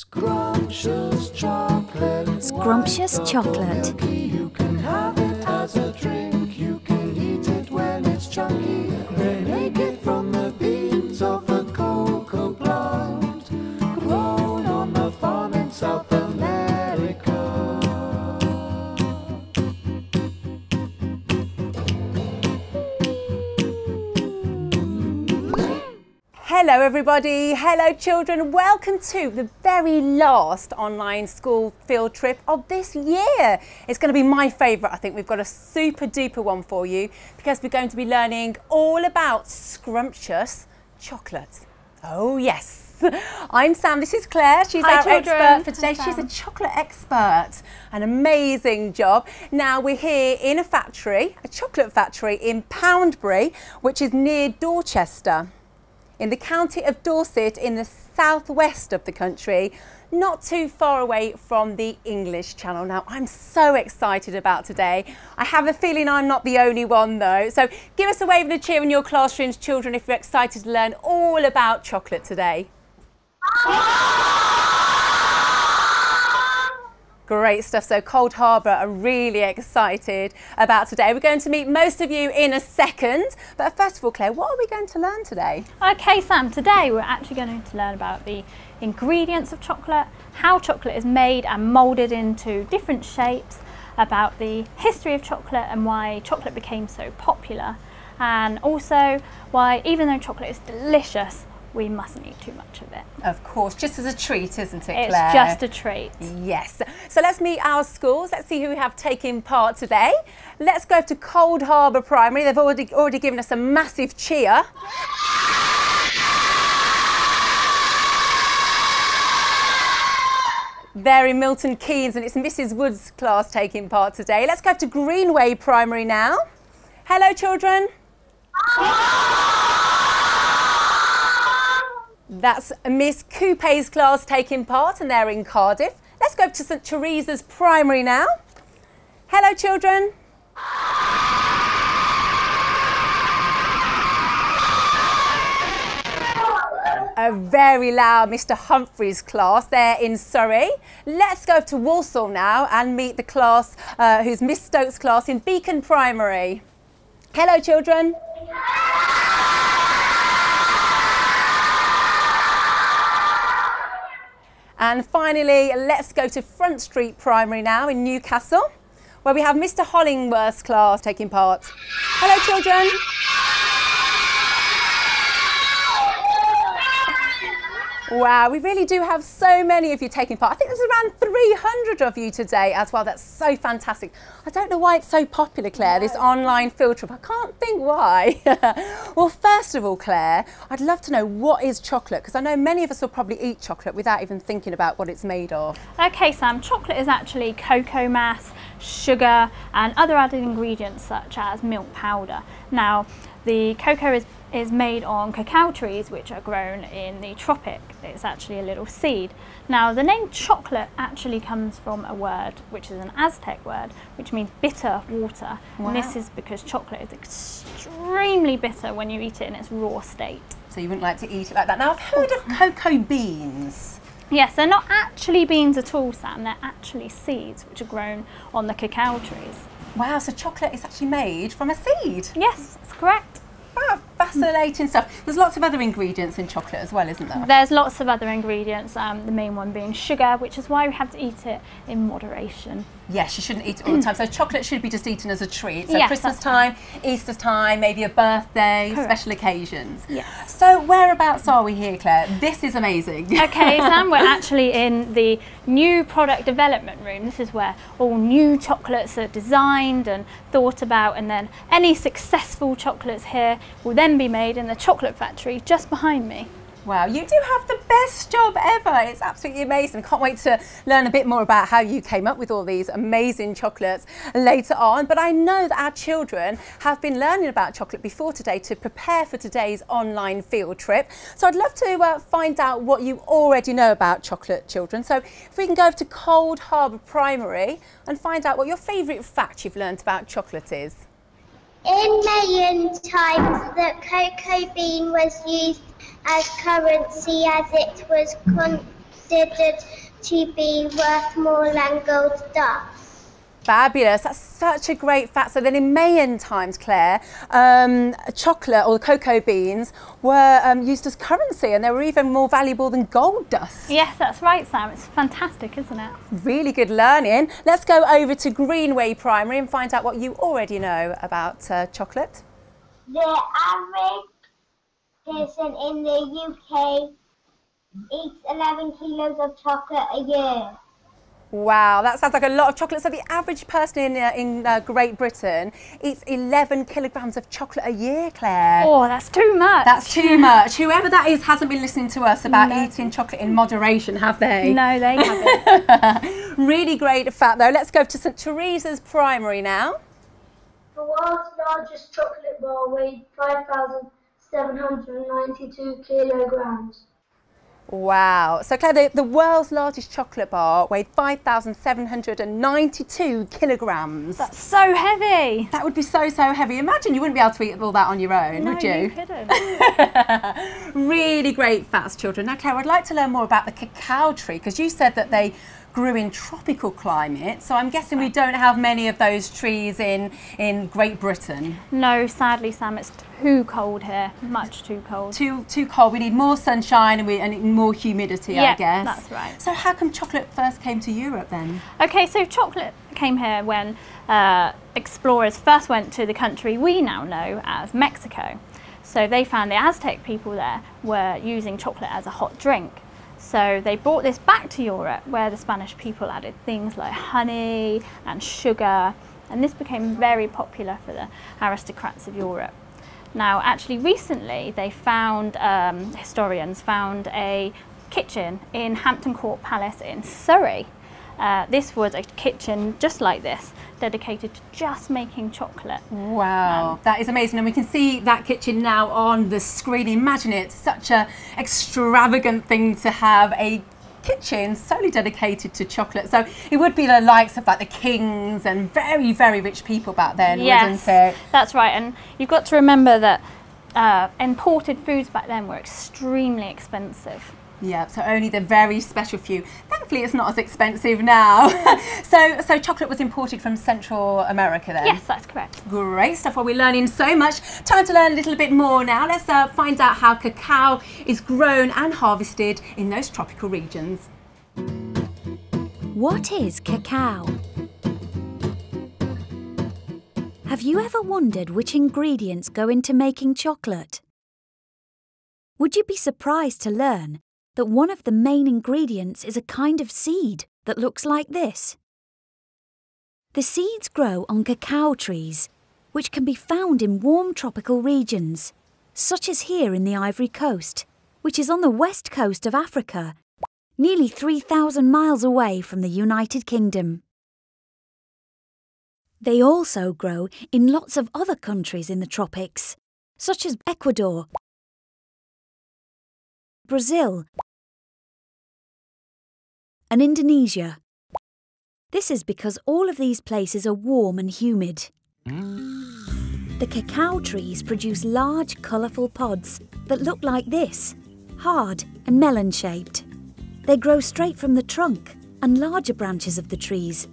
Scrumptious chocolate. Scrumptious chocolate. Hello, everybody. Hello, children. Welcome to the very last online school field trip of this year. It's going to be my favourite. I think we've got a super duper one for you because we're going to be learning all about scrumptious chocolate. Oh, yes. I'm Sam. This is Claire. She's Hi, our children. expert for Hi, today. She's a chocolate expert. An amazing job. Now we're here in a factory, a chocolate factory in Poundbury, which is near Dorchester in the county of Dorset in the southwest of the country, not too far away from the English Channel. Now, I'm so excited about today. I have a feeling I'm not the only one though. So give us a wave and a cheer in your classrooms, children, if you're excited to learn all about chocolate today. Great stuff. So Cold Harbour are really excited about today. We're going to meet most of you in a second. But first of all, Claire, what are we going to learn today? Okay, Sam, today we're actually going to learn about the ingredients of chocolate, how chocolate is made and moulded into different shapes, about the history of chocolate and why chocolate became so popular, and also why, even though chocolate is delicious, we mustn't eat too much of it. Of course, just as a treat, isn't it, Claire? It's Claire? just a treat. Yes. So let's meet our schools. Let's see who we have taking part today. Let's go to Cold Harbour Primary. They've already already given us a massive cheer. They're in Milton Keynes and it's Mrs Wood's class taking part today. Let's go to Greenway Primary now. Hello children. That's Miss Coupe's class taking part and they're in Cardiff. Let's go to St Teresa's Primary now. Hello children. A very loud Mr Humphreys class there in Surrey. Let's go to Walsall now and meet the class uh, who's Miss Stokes' class in Beacon Primary. Hello children. And finally, let's go to Front Street Primary now in Newcastle, where we have Mr Hollingworth's class taking part. Hello, children. Wow, we really do have so many of you taking part. I think there's around 300 of you today as well. That's so fantastic. I don't know why it's so popular, Claire, this online field trip. I can't think why. well, first of all, Claire, I'd love to know what is chocolate because I know many of us will probably eat chocolate without even thinking about what it's made of. Okay, Sam, chocolate is actually cocoa mass, sugar, and other added ingredients such as milk powder. Now, the cocoa is, is made on cacao trees which are grown in the tropic. It's actually a little seed. Now, the name chocolate actually comes from a word which is an Aztec word which means bitter water. And this is because chocolate is extremely bitter when you eat it in its raw state. So you wouldn't like to eat it like that. Now, I've heard of cocoa beans. Yes, they're not actually beans at all, Sam. They're actually seeds which are grown on the cacao trees. Wow, so chocolate is actually made from a seed. Yes, that's correct. Fascinating stuff. There's lots of other ingredients in chocolate as well, isn't there? There's lots of other ingredients, um, the main one being sugar, which is why we have to eat it in moderation. Yes, you shouldn't eat it all the time. So chocolate should be just eaten as a treat. So Yes, Christmas time, Easter time, maybe a birthday, Correct. special occasions. Yes. So whereabouts are we here, Claire? This is amazing. Okay, Sam, we're actually in the new product development room. This is where all new chocolates are designed and thought about, and then any successful chocolates here will then be made in the chocolate factory just behind me. Wow, you do have the best job ever. It's absolutely amazing. Can't wait to learn a bit more about how you came up with all these amazing chocolates later on. But I know that our children have been learning about chocolate before today to prepare for today's online field trip. So I'd love to uh, find out what you already know about chocolate, children. So if we can go over to Cold Harbour Primary and find out what your favourite fact you've learnt about chocolate is. In Mayan times, the cocoa bean was used as currency as it was considered to be worth more than gold dust. Fabulous. That's such a great fact. So then in Mayan times, Claire, um, chocolate or cocoa beans were um, used as currency and they were even more valuable than gold dust. Yes, that's right, Sam. It's fantastic, isn't it? Really good learning. Let's go over to Greenway Primary and find out what you already know about uh, chocolate. The average person in the UK eats 11 kilos of chocolate a year. Wow, that sounds like a lot of chocolate. So the average person in, uh, in uh, Great Britain eats 11 kilograms of chocolate a year, Claire. Oh, that's too much. That's too much. Whoever that is hasn't been listening to us about No. eating chocolate in moderation, have they? No, they haven't. Really great fact though. Let's go to St Teresa's Primary now. The world's largest chocolate bar weighed 5,792 kilograms. Wow. So Claire, the, the world's largest chocolate bar weighed 5,792 kilograms. that's so heavy. that would be so, so heavy. Imagine you wouldn't be able to eat all that on your own, no, would you? couldn't. really great facts, children. Now, Claire, I'd like to learn more about the cacao tree because you said that they grew in tropical climate. So I'm guessing we don't have many of those trees in, in Great Britain. no, sadly, Sam, it's too cold here. Much too cold. Too too cold. We need more sunshine and we and more humidity, I Yeah, guess. that's right. So how come chocolate first came to Europe then? Okay, so chocolate came here when uh, explorers first went to the country we now know as Mexico. So they found the Aztec people there were using chocolate as a hot drink. So they brought this back to Europe where the Spanish people added things like honey and sugar, and this became very popular for the aristocrats of Europe. Now, actually, recently they found, um, historians found a kitchen in Hampton Court Palace in Surrey. Uh, this was a kitchen just like this, dedicated to just making chocolate. Wow, that is amazing, and we can see that kitchen now on the screen. Imagine it, such a extravagant thing to have a kitchen solely dedicated to chocolate. So it would be the likes of like the kings and very, very rich people back then, yes, wouldn't it? that's right. And you've got to remember that uh, imported foods back then were extremely expensive. Yeah, so only the very special few. Thankfully, it's not as expensive now. so, so chocolate was imported from Central America then. Yes, that's correct. Great stuff. Well, we're learning so much. Time to learn a little bit more now. Let's uh, find out how cacao is grown and harvested in those tropical regions. What is cacao? Have you ever wondered which ingredients go into making chocolate? Would you be surprised to learn that one of the main ingredients is a kind of seed that looks like this? The seeds grow on cacao trees, which can be found in warm tropical regions, such as here in the Ivory Coast, which is on the west coast of Africa nearly 3,000 miles away from the United Kingdom. They also grow in lots of other countries in the tropics, such as Ecuador, Brazil, and Indonesia. This is because all of these places are warm and humid. Mm. The cacao trees produce large, colourful pods that look like this, hard and melon shaped. They grow straight from the trunk and larger branches of the trees.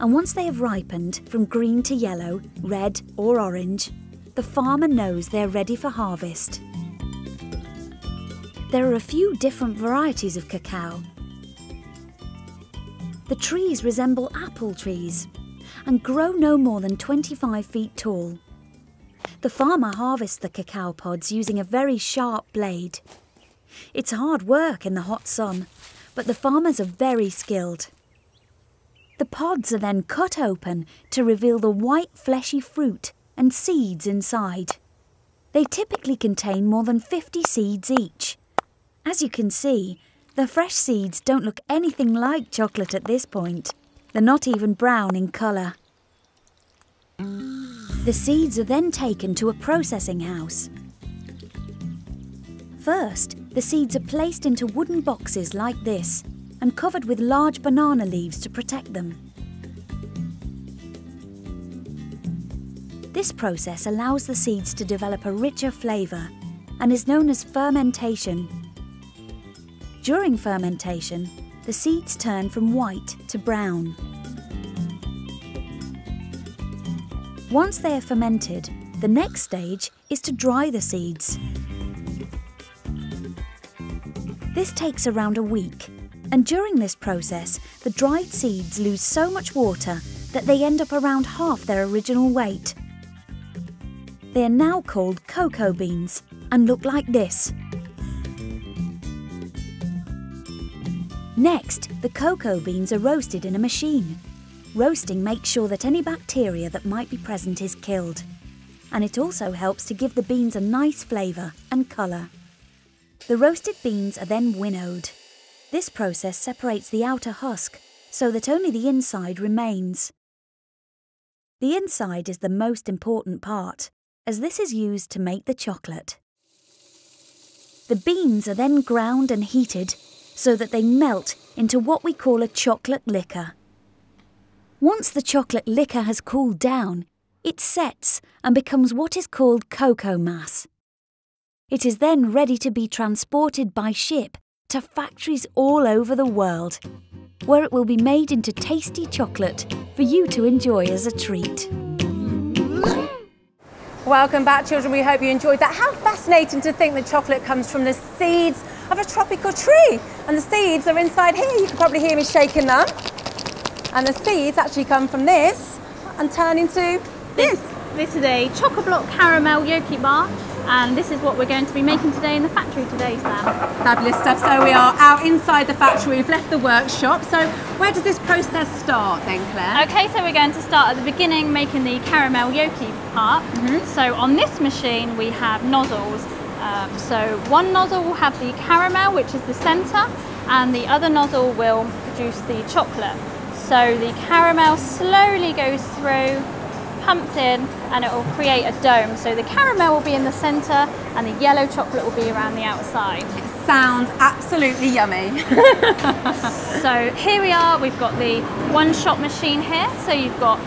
And once they have ripened from green to yellow, red or orange, the farmer knows they're ready for harvest. There are a few different varieties of cacao. The trees resemble apple trees and grow no more than 25 feet tall. The farmer harvests the cacao pods using a very sharp blade. It's hard work in the hot sun, but the farmers are very skilled. The pods are then cut open to reveal the white fleshy fruit and seeds inside. They typically contain more than 50 seeds each. As you can see, the fresh seeds don't look anything like chocolate at this point. They're not even brown in colour. The seeds are then taken to a processing house. First, the seeds are placed into wooden boxes like this and covered with large banana leaves to protect them. This process allows the seeds to develop a richer flavour and is known as fermentation. During fermentation, the seeds turn from white to brown. Once they are fermented, the next stage is to dry the seeds. This takes around a week, and during this process, the dried seeds lose so much water that they end up around half their original weight. They are now called cocoa beans and look like this. Next, the cocoa beans are roasted in a machine. Roasting makes sure that any bacteria that might be present is killed. And it also helps to give the beans a nice flavour and colour. The roasted beans are then winnowed. This process separates the outer husk so that only the inside remains. The inside is the most important part, as this is used to make the chocolate. The beans are then ground and heated so that they melt into what we call a chocolate liquor. Once the chocolate liquor has cooled down, it sets and becomes what is called cocoa mass. It is then ready to be transported by ship to factories all over the world, where it will be made into tasty chocolate for you to enjoy as a treat. Welcome back, children. We hope you enjoyed that. How fascinating to think that chocolate comes from the seeds of a tropical tree. And the seeds are inside here. You can probably hear me shaking them. And the seeds actually come from this and turn into this. This is a choco-block caramel yoki bar and this is what we're going to be making today in the factory today, Sam. Fabulous stuff. So we are out inside the factory. We've left the workshop. So where does this process start then, Claire? Okay, so we're going to start at the beginning making the caramel yoki part. Mm -hmm. So on this machine we have nozzles. Um, so one nozzle will have the caramel, which is the center, and the other nozzle will produce the chocolate. So the caramel slowly goes through pumped in and it will create a dome. So the caramel will be in the centre and the yellow chocolate will be around the outside. It sounds absolutely yummy. so here we are, we've got the one shot machine here. So you've got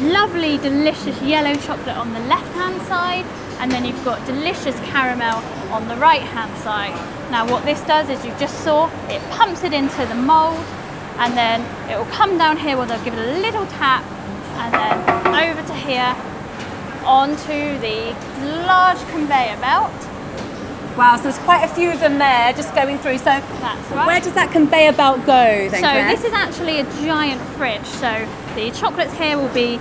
lovely, delicious yellow chocolate on the left hand side and then you've got delicious caramel on the right hand side. Now what this does is you just saw, it pumps it into the mould and then it will come down here where they'll give it a little tap and then over to here onto the large conveyor belt. Wow, so there's quite a few of them there just going through. So That's right. where does that conveyor belt go then, So Claire? this is actually a giant fridge. So the chocolates here will be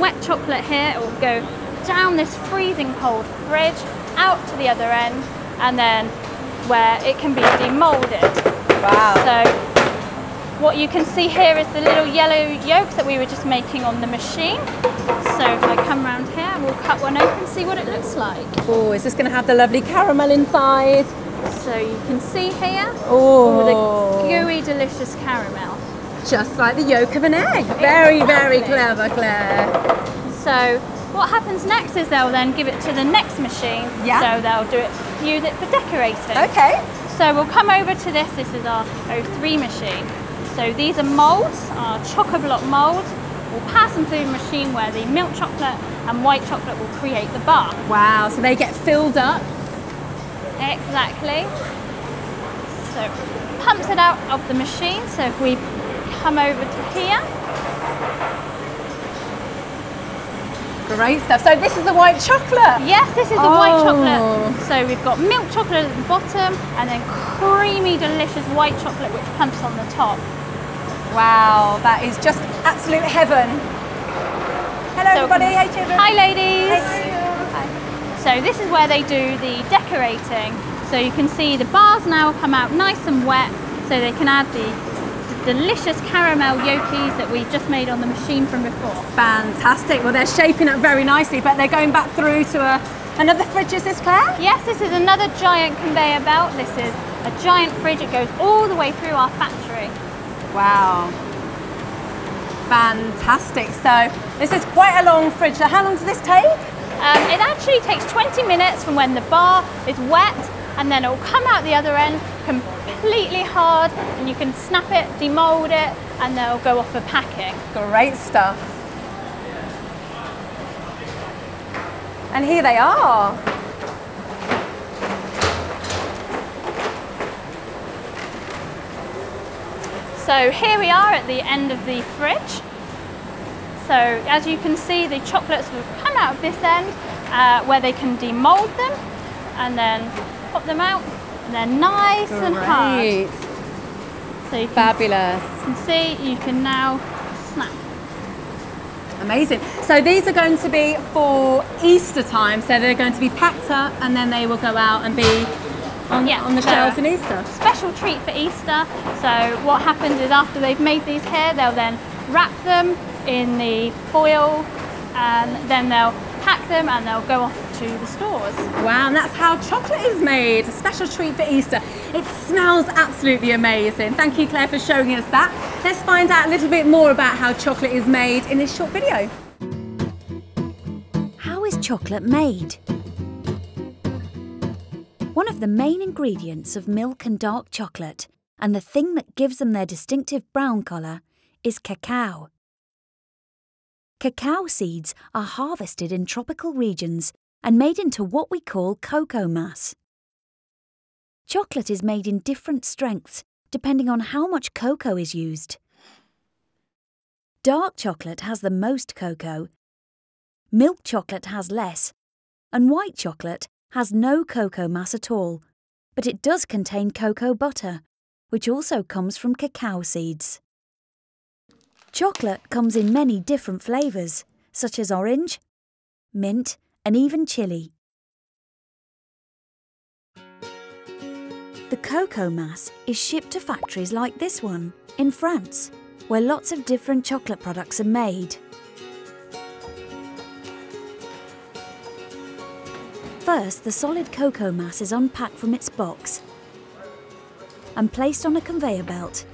wet chocolate here. It will go down this freezing cold fridge, out to the other end, and then where it can be demolded. Wow. So what you can see here is the little yellow yolks that we were just making on the machine. So if I come around here, we'll cut one open and see what it looks like. Oh, is this going to have the lovely caramel inside? So you can see here, oh, the gooey, delicious caramel. Just like the yolk of an egg. Very, very clever, Claire. So what happens next is they'll then give it to the next machine. Yeah. So they'll do it, use it for decorating. Okay. So we'll come over to this. This is our O3 machine. So these are moulds, our choco-block moulds. We'll pass them through the machine where the milk chocolate and white chocolate will create the bar. Wow, so they get filled up? Exactly. So pumps it out of the machine. So if we come over to here. Great stuff. So this is the white chocolate? Yes, this is the oh. white chocolate. So we've got milk chocolate at the bottom and then creamy, delicious white chocolate which pumps on the top. Wow, that is just absolute heaven. Hello so, everybody, hey children. Hi ladies. Hi. So this is where they do the decorating. So you can see the bars now come out nice and wet so they can add the delicious caramel yokis that we just made on the machine from before. Fantastic, well they're shaping up very nicely but they're going back through to a, another fridge, is this Claire? Yes, this is another giant conveyor belt. This is a giant fridge, it goes all the way through our factory. Wow. Fantastic. So this is quite a long fridge. So how long does this take? Um, it actually takes 20 minutes from when the bar is wet and then it will come out the other end completely hard and you can snap it, demold it and they'll go off for packing. Great stuff. And here they are. So here we are at the end of the fridge. So as you can see, the chocolates will come out of this end uh, where they can demold them and then pop them out and they're nice and hard. Great. So you can, Fabulous. can see you can now snap. Amazing. So these are going to be for Easter time. So they're going to be packed up and then they will go out and be on, Yeah, on the so- shelves in Easter. Special treat for Easter. So what happens is after they've made these here, they'll then wrap them in the foil and then they'll pack them and they'll go off to the stores. Wow, and that's how chocolate is made. A special treat for Easter. It smells absolutely amazing. Thank you, Claire, for showing us that. Let's find out a little bit more about how chocolate is made in this short video. How is chocolate made? One of the main ingredients of milk and dark chocolate, and the thing that gives them their distinctive brown colour, is cacao. Cacao seeds are harvested in tropical regions and made into what we call cocoa mass. Chocolate is made in different strengths depending on how much cocoa is used. Dark chocolate has the most cocoa, milk chocolate has less, and white chocolate has no cocoa mass at all, but it does contain cocoa butter, which also comes from cacao seeds. Chocolate comes in many different flavours, such as orange, mint, and even chili. The cocoa mass is shipped to factories like this one in France, where lots of different chocolate products are made. First, the solid cocoa mass is unpacked from its box and placed on a conveyor belt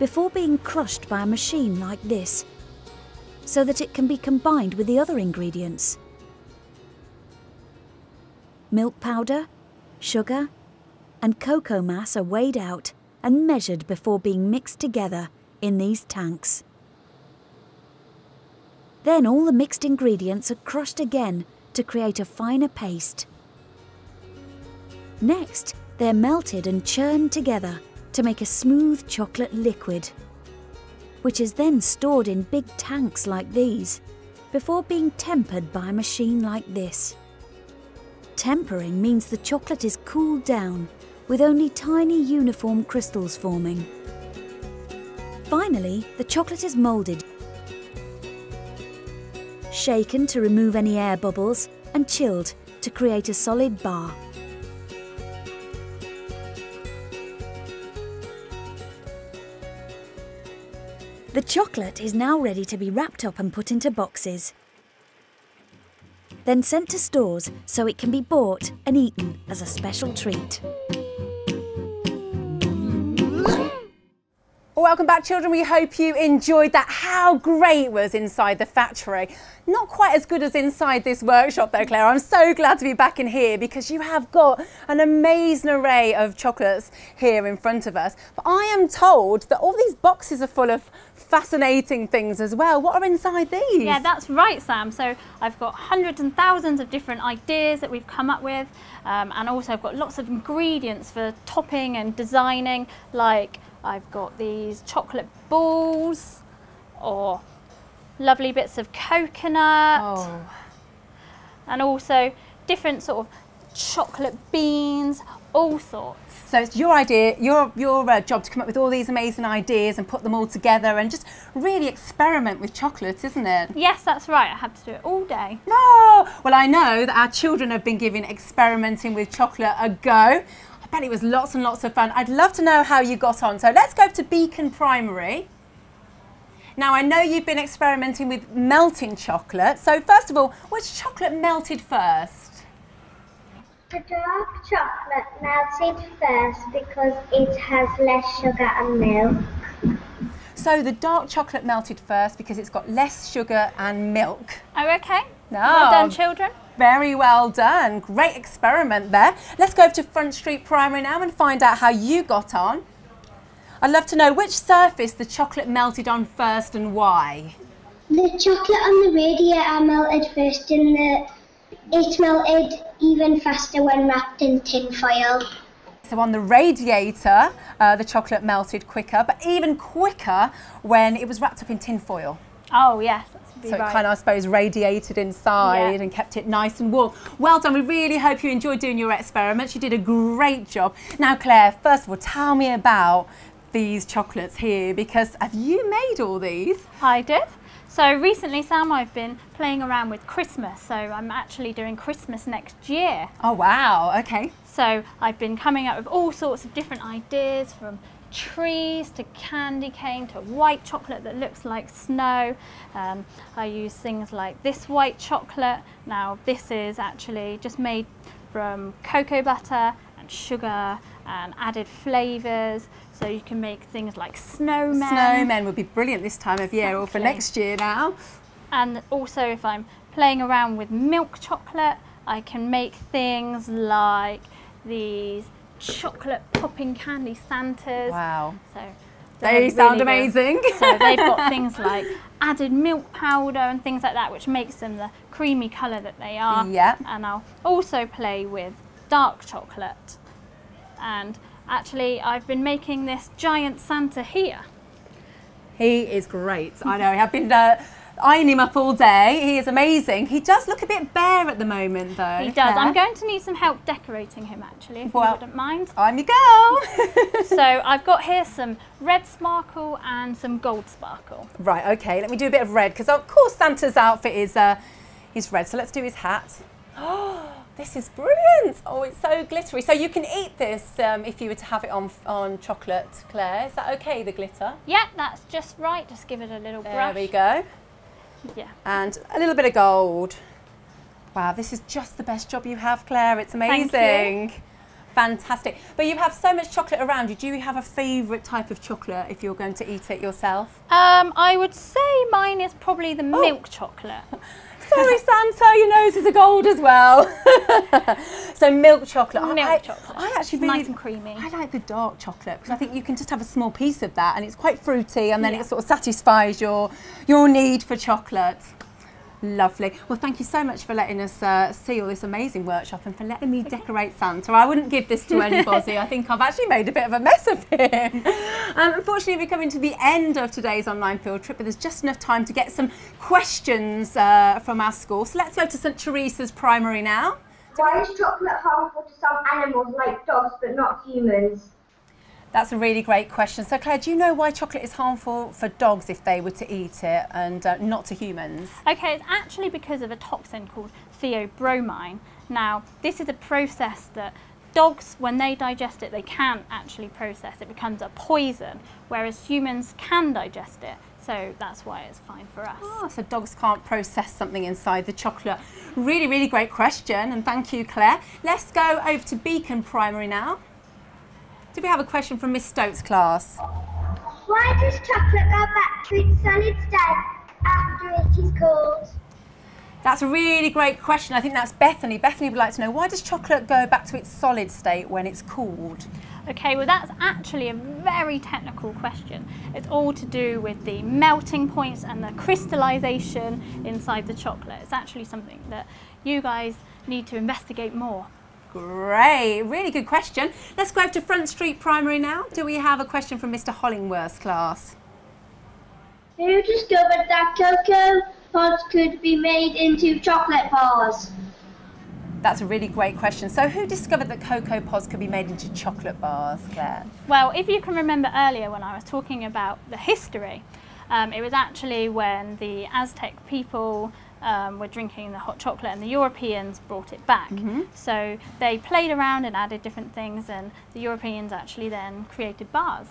before being crushed by a machine like this, so that it can be combined with the other ingredients. Milk powder, sugar, and cocoa mass are weighed out and measured before being mixed together in these tanks. Then all the mixed ingredients are crushed again to create a finer paste. Next, they're melted and churned together to make a smooth chocolate liquid, which is then stored in big tanks like these before being tempered by a machine like this. Tempering means the chocolate is cooled down with only tiny uniform crystals forming. Finally, the chocolate is moulded, shaken to remove any air bubbles, and chilled to create a solid bar. The chocolate is now ready to be wrapped up and put into boxes. Then sent to stores so it can be bought and eaten as a special treat. Welcome back, children. We hope you enjoyed that. How great was inside the factory. Not quite as good as inside this workshop, though, Claire. I'm so glad to be back in here because you have got an amazing array of chocolates here in front of us. But I am told that all these boxes are full of fascinating things as well. What are inside these? Yeah, that's right, Sam. So I've got hundreds and thousands of different ideas that we've come up with, um, and also I've got lots of ingredients for topping and designing. Like I've got these chocolate balls, or lovely bits of coconut, Oh. and also different sort of chocolate beans, all sorts. So it's your idea, your your uh, job to come up with all these amazing ideas and put them all together and just really experiment with chocolate, isn't it? Yes, that's right. I have to do it all day. No. Well, I know that our children have been giving experimenting with chocolate a go. I bet it was lots and lots of fun. I'd love to know how you got on. So let's go to Beacon Primary. Now, I know you've been experimenting with melting chocolate. So, first of all, which chocolate melted first? The dark chocolate melted first because it has less sugar and milk. So, the dark chocolate melted first because it's got less sugar and milk. Oh, okay. No. Well done, children. Very well done. Great experiment there. Let's go to Front Street Primary now and find out how you got on. I'd love to know which surface the chocolate melted on first and why. The chocolate on the radiator melted first and the it melted even faster when wrapped in tin foil. So on the radiator, uh, the chocolate melted quicker, but even quicker when it was wrapped up in tin foil. Oh yes, So right. it kind of, I suppose, radiated inside Yeah. and kept it nice and warm. Well done. We really hope you enjoyed doing your experiments. You did a great job. Now, Claire, first of all, tell me about these chocolates here because have you made all these? I did. So recently, Sam, I've been playing around with Christmas. So I'm actually doing Christmas next year. Oh, wow. Okay. So I've been coming up with all sorts of different ideas from trees to candy cane to white chocolate that looks like snow. Um, I use things like this white chocolate. Now this is actually just made from cocoa butter and sugar and added flavours. So you can make things like snowmen. Snowmen would be brilliant this time of year or for next year now. And also if I'm playing around with milk chocolate, I can make things like these chocolate popping candy Santas. Wow. So They sound really good. amazing. so they've got things like added milk powder and things like that, which makes them the creamy colour that they are. Yeah. And I'll also play with dark chocolate. And actually, I've been making this giant Santa here. He is great. I know. I've been uh, eyeing him up all day. He is amazing. He does look a bit bare at the moment, though. He does. I'm going to need some help decorating him actually, if Well- you wouldn't mind. I'm your girl. so I've got here some red sparkle and some gold sparkle. right. Okay. Let me do a bit of red because, of course, Santa's outfit is uh, is red. So let's do his hat. Oh, this is brilliant. Oh, it's so glittery. So you can eat this um, if you were to have it on on chocolate, Claire. Is that okay? The glitter. Yeah, that's just right. Just give it a little There brush. we go. Yeah. and a little bit of gold. Wow, this is just the best job you have, Claire. It's amazing. Fantastic. But you have so much chocolate around you. Do you have a favourite type of chocolate if you're going to eat it yourself? Um, I would say mine is probably the Oh. milk chocolate. Sorry, Santa, your nose is a gold as well. so milk chocolate. I- Milk I, chocolate. I actually really nice and creamy. I like the dark chocolate because I think you can just have a small piece of that and it's quite fruity and then Yeah. it sort of satisfies your your need for chocolate. Lovely. Well, thank you so much for letting us uh, see all this amazing workshop and for letting me decorate Santa. I wouldn't give this to anybody. I think I've actually made a bit of a mess of him. Um, unfortunately, we're coming to the end of today's online field trip, but there's just enough time to get some questions uh, from our school. So let's go to St Teresa's Primary now. Why is chocolate harmful to some animals like dogs but not humans? That's a really great question. So, Claire, do you know why chocolate is harmful for dogs if they were to eat it and uh, not to humans? Okay, it's actually because of a toxin called theobromine. Now, this is a process that dogs, when they digest it, they can't actually process. It becomes a poison, whereas humans can digest it. So that's why it's fine for us. Oh, so dogs can't process something inside the chocolate. Really, really great question, and thank you, Claire. Let's go over to Beacon Primary now. Do we have a question from Miss Stokes' class? Why does chocolate go back to its solid state after it is cooled? That's a really great question. I think that's Bethany. Bethany would like to know why does chocolate go back to its solid state when it's cooled? Okay, well that's actually a very technical question. It's all to do with the melting points and the crystallization inside the chocolate. It's actually something that you guys need to investigate more. Great, really good question. Let's go over to Front Street Primary now. Do we have a question from Mr. Hollingworth's class? Who discovered that cocoa pods could be made into chocolate bars? That's a really great question. So, who discovered that cocoa pods could be made into chocolate bars, Claire? Well, if you can remember earlier when I was talking about the history, um, it was actually when the Aztec people um, were drinking the hot chocolate and the Europeans brought it back. So they played around and added different things, and the Europeans actually then created bars.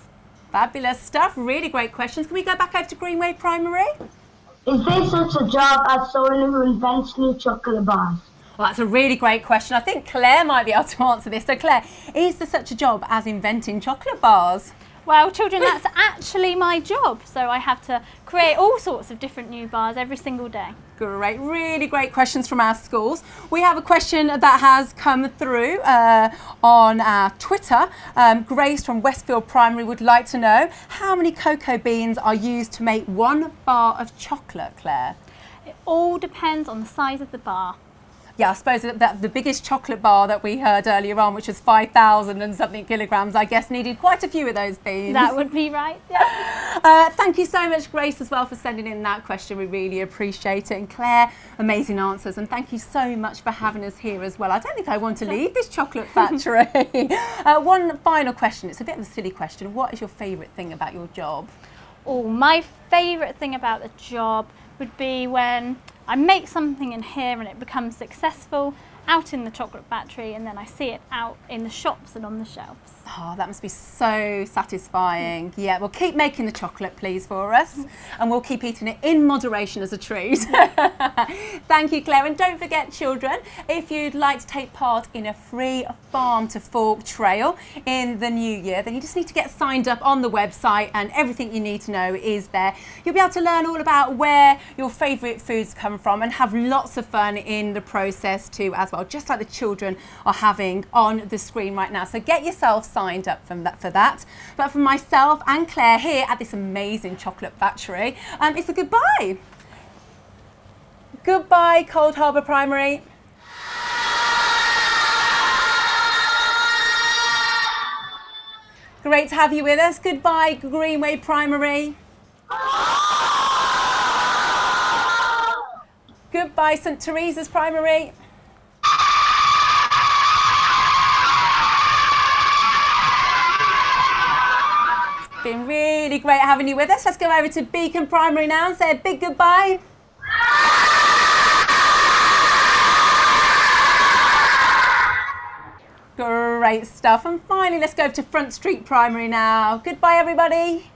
Fabulous stuff. Really great questions. Can we go back over to Greenway Primary? Is there such a job as someone who invents new chocolate bars? Well, that's a really great question. I think Claire might be able to answer this. So, Claire, is there such a job as inventing chocolate bars? Well, children, that's actually my job. So I have to create all sorts of different new bars every single day. Great, really great questions from our schools. We have a question that has come through uh, on our Twitter. Um, Grace from Westfield Primary would like to know how many cocoa beans are used to make one bar of chocolate, Claire? It all depends on the size of the bar. Yeah, I suppose that, that the biggest chocolate bar that we heard earlier on, which was 5,000 and something kilograms, I guess needed quite a few of those beans. That would be right. Yeah. Uh, thank you so much, Grace, as well, for sending in that question. We really appreciate it. And Claire, amazing answers. And thank you so much for having us here as well. I don't think I want to leave this chocolate factory. uh, one final question. It's a bit of a silly question. What is your favourite thing about your job? Oh, my favourite thing about the job would be when I make something in here and it becomes successful out in the chocolate factory and then I see it out in the shops and on the shelves. Oh, that must be so satisfying. Mm. Yeah, well, keep making the chocolate, please, for us, mm-hmm. and we'll keep eating it in moderation as a treat. Mm-hmm. Thank you, Claire. And don't forget, children, if you'd like to take part in a free farm to fork trail in the new year, then you just need to get signed up on the website, and everything you need to know is there. You'll be able to learn all about where your favourite foods come from and have lots of fun in the process too, as well, just like the children are having on the screen right now. So get yourself signed up from that, for that. But for myself and Claire here at this amazing chocolate factory, um, it's a goodbye. Goodbye, Cold Harbour Primary. Great to have you with us. Goodbye, Greenway Primary. Goodbye, St Teresa's Primary. Been really great having you with us. Let's go over to Beacon Primary now and say a big goodbye. Great stuff. And finally, let's go to Front Street Primary now. Goodbye, everybody.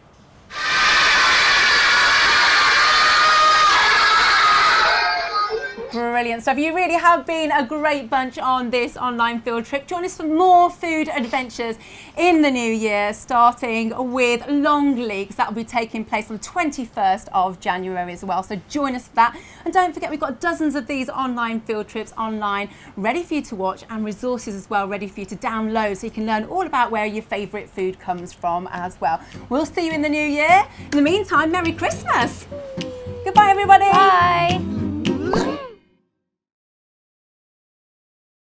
Brilliant stuff. You really have been a great bunch on this online field trip. Join us for more food adventures in the new year, starting with Long Leaks. That will be taking place on the 21st of January as well. So join us for that. And don't forget, we've got dozens of these online field trips online ready for you to watch and resources as well ready for you to download so you can learn all about where your favourite food comes from as well. We'll see you in the new year. In the meantime, Merry Christmas. Goodbye, everybody. Bye.